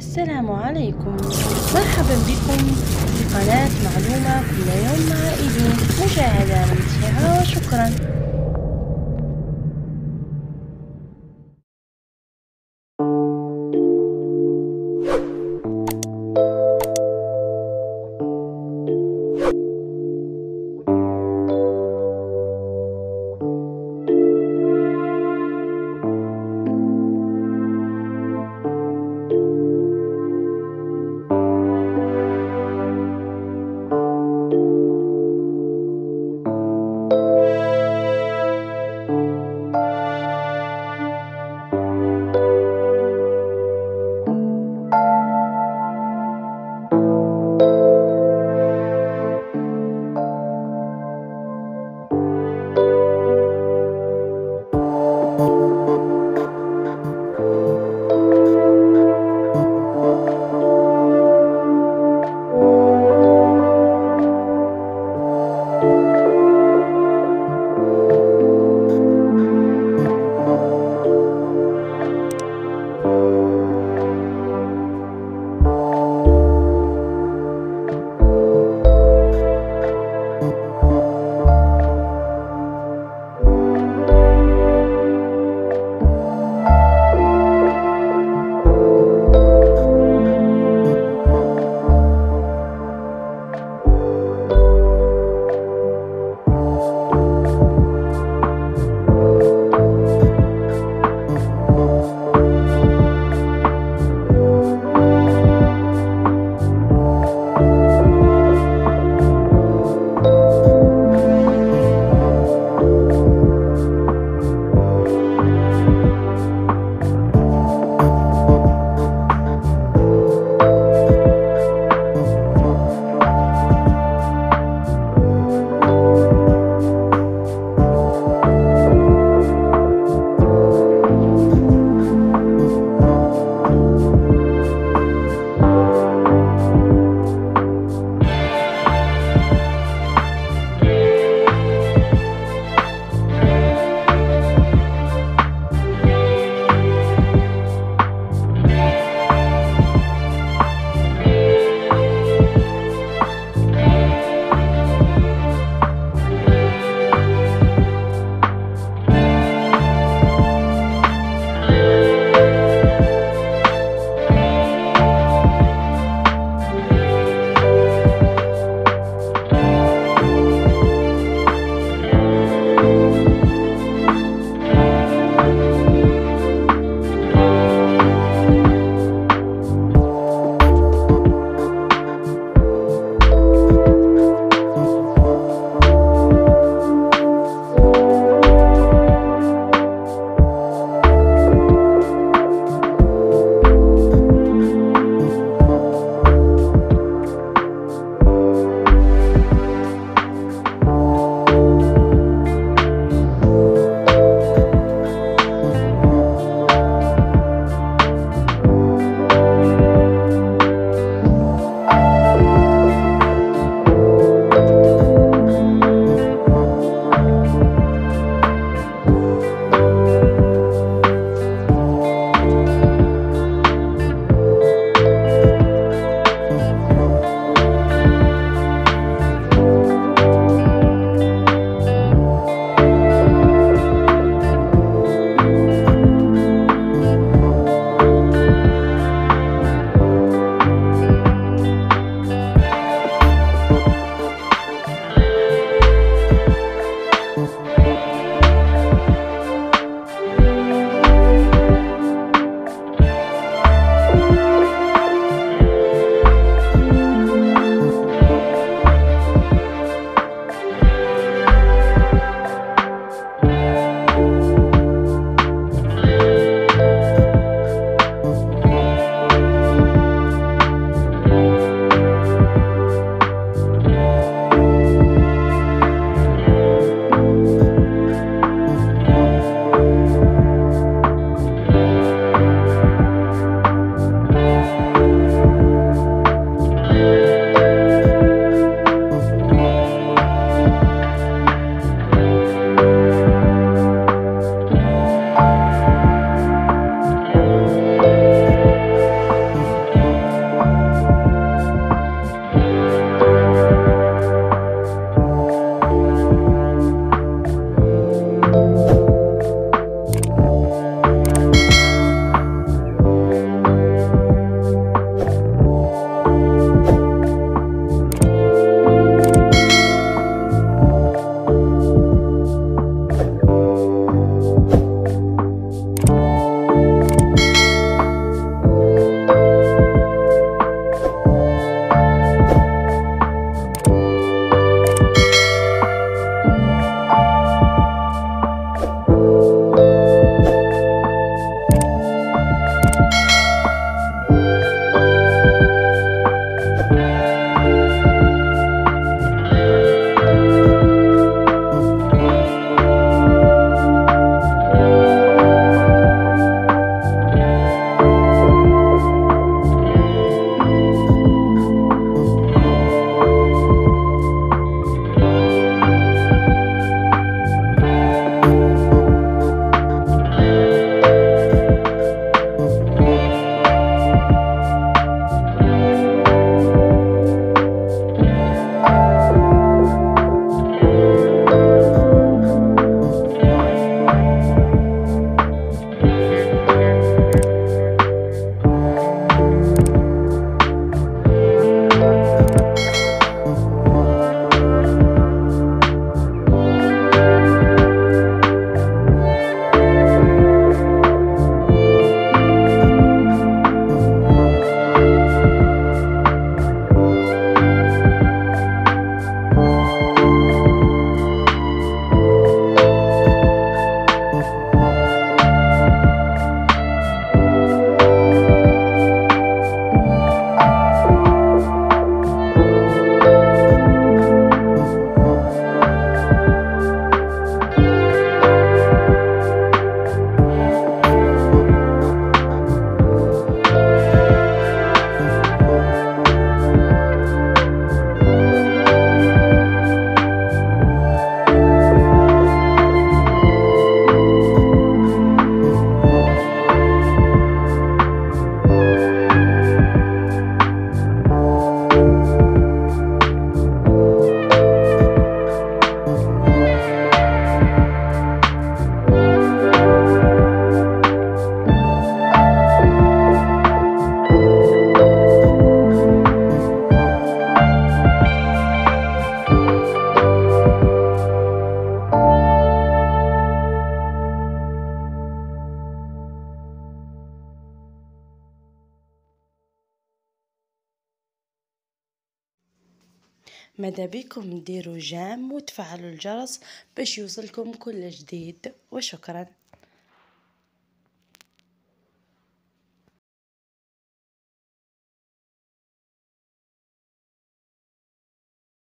السلام عليكم. مرحبا بكم في قناة معلومة كل يوم مع إيدي مشاهدة ممتعة وشكرا. ماذا بيكم ديروا جيم وتفعلوا الجرس باش يوصلكم كل جديد وشكرا.